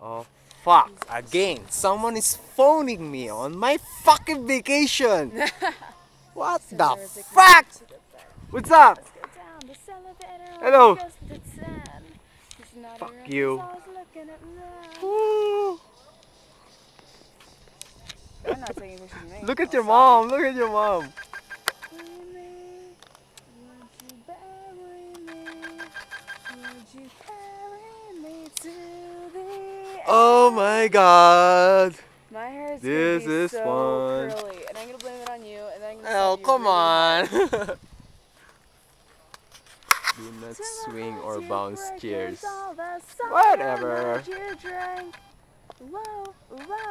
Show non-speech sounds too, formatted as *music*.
Oh, fuck. Again, someone is phoning me on my fucking vacation. *laughs* what the fuck? the. What's up? Let's go down this elevator. Hello. Goes to 10. He's not Fuck you. he's always looking at me. Ooh, I'm not taking pictures of me. Look at your mom. Look at your mom. *laughs* Oh my god. My hair is This gonna be is so fun. curly, and I'm gonna blame it on you, and then I'm gonna Oh, come really on. *laughs* Do not swing or bounce cheers. all the sorrow Whatever. that you. Whoa, whoa.